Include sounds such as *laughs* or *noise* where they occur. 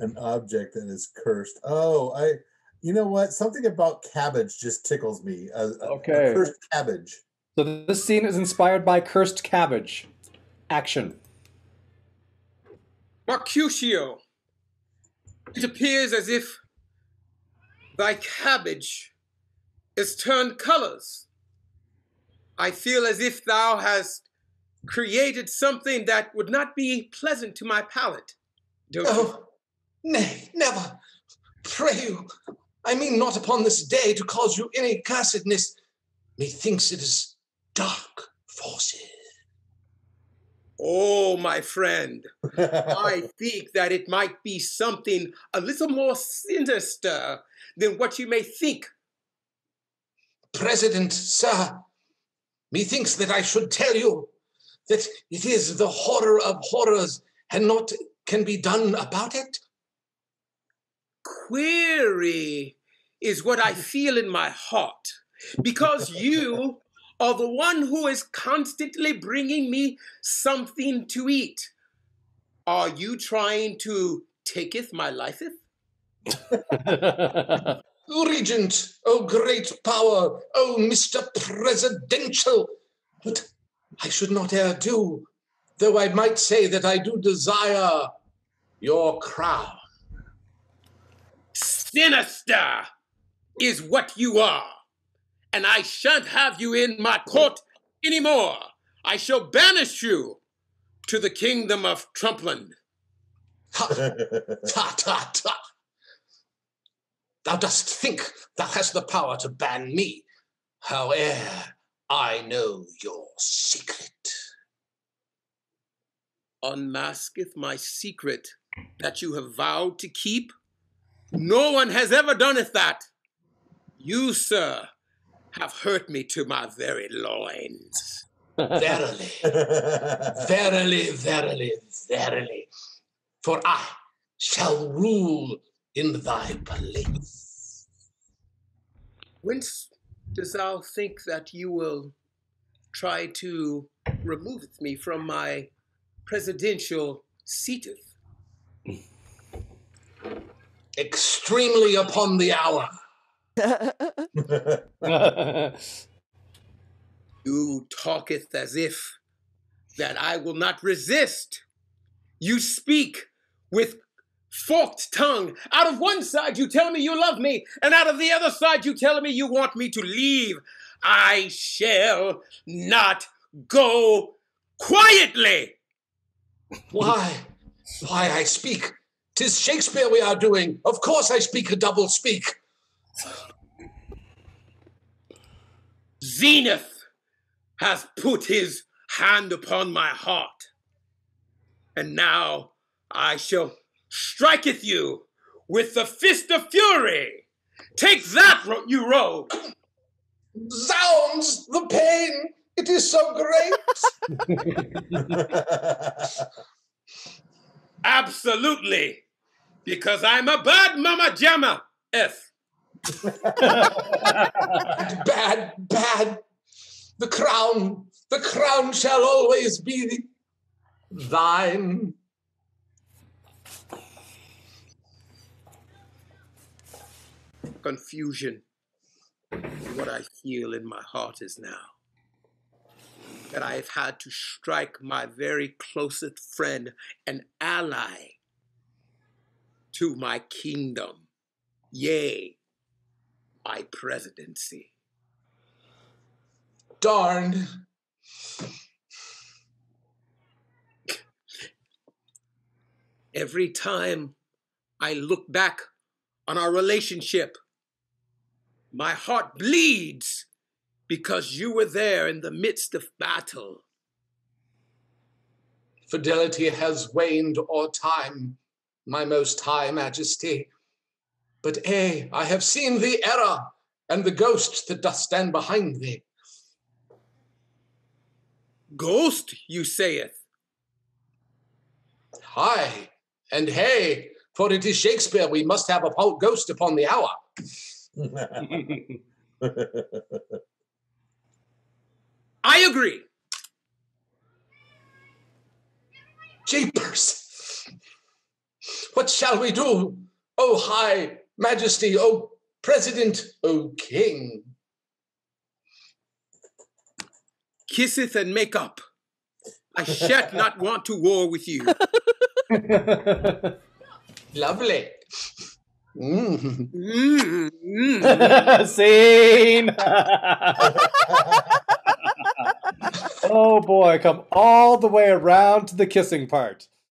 An object that is cursed. Oh, I. You know what? Something about cabbage just tickles me. A, a- a Okay. cursed cabbage. So this scene is inspired by cursed cabbage. Action. Mercutio, it appears as if thy cabbage is turned colors. I feel as if thou hast created something that would not be pleasant to my palate. Don't you? Oh, Nay, never. Pray you, I mean not upon this day to cause you any cursedness. Methinks it is dark forces. Oh, my friend, *laughs* I think that it might be something a little more sinister than what you may think. President, sir, methinks that I should tell you that it is the horror of horrors and not can be done about it. Query is what I *laughs* feel in my heart because you are the one who is constantly bringing me something to eat. Are you trying to taketh my lifeth? Regent, oh great power, oh Mr. Presidential. But I should not e'er do, though I might say that I do desire your crown. Sinister is what you are, and I shan't have you in my court anymore. I shall banish you to the kingdom of Trumpland. Ha, ta, ta, ta. Thou dost think thou hast the power to ban me. Howe'er, I know your secret. unmasketh my secret that you have vowed to keep? No one has ever done it that. You, sir, have hurt me to my very loins. Verily, *laughs* verily, verily, verily. For I shall rule in thy place. Whence does thou think that you will try to remove me from my presidential seateth? Extremely upon the hour. *laughs* You talketh as if that I will not resist. You speak with forked tongue. Out of one side, you tell me you love me, and out of the other side, you tell me you want me to leave. I shall not go quietly. Why? Why I speak? Tis Shakespeare we are doing. Of course I speak a double speak. Zenith has put his hand upon my heart, and now I shall striketh you with the fist of fury. Take that, you rogue! Zounds, the pain! It is so great. *laughs* Absolutely, because I'm a bad mama jamma. F. *laughs* bad, bad. The crown, the crown shall always be thine. Confusion. What I feel in my heart is now that I have had to strike my very closest friend and ally to my kingdom, yea, my presidency. Darn. Every time I look back on our relationship, my heart bleeds because you were there in the midst of battle. Fidelity has waned o'er time, my most high majesty. But eh, I have seen the error and the ghost that doth stand behind thee. Ghost, you sayeth. Hi, and hey, for it is Shakespeare, we must have a ghost upon the hour. *laughs* I agree. Jeepers! What shall we do? O High Majesty, O President, O King. Kisseth and make up. I shan't not want to war with you. *laughs* Lovely. Mm. Mm, mm. Scene. oh boy, come all the way around to the kissing part.